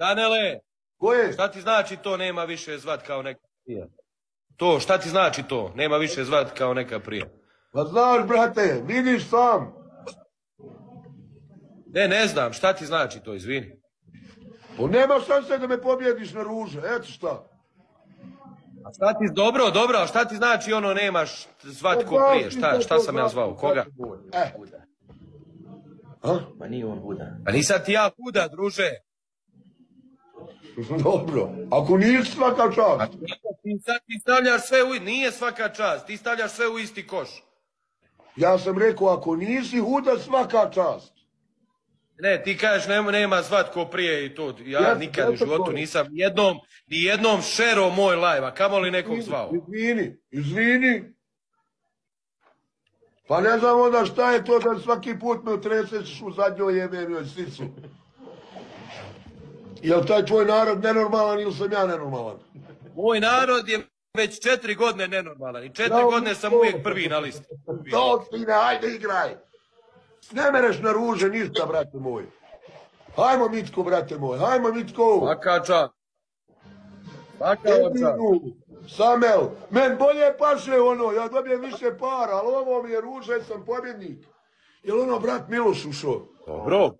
Danele, Ko je? šta ti znači to nema više zvat kao neka prije? To, šta ti znači to? Nema više zvat kao neka prije. Pa znaš, brate, vidiš sam. Ne, ne znam, šta ti znači to, izvini. Pa nema šanse da me pobjediš na ruže, eto šta. A šta ti, dobro, dobro, a šta ti znači ono nemaš zvat ko prije? Šta, šta sam ja zvao? Koga? E. A? Ma nije on Buda. Pa nisam ti ja Buda, druže. Dobro. Ako nisi svaka čast. Ti stavljaš sve u... Nije svaka čast, ti stavljaš sve u isti koš. Ja sam rekao, ako nisi huda, svaka čast. Ne, ti kažeš nema, nema zvat ko prije i to. Ja Ja- nikad ja u životu nisam jednom, ni jednom šero moj live, a kamoli nekog zvao. Izvini, izvini. Pa ne znam onda šta je to da svaki put me otreseš u zadnjoj jebenoj sicu. Jel taj tvoj narod nenormalan ili sam ja nenormalan? Moj narod je već četiri godine nenormalan i četiri godine sam uvijek prvi na listi. To sine, ajde igraj. Ne mereš na ruže ništa, brate moj. Hajmo Mitko, brate moj, hajmo Mitko. Svaka čast. Svaka Samel, men bolje paše ono, ja dobijem više para, ali ovo mi je ruže, sam pobjednik. Jel ono brat Miloš ušao? Dobro.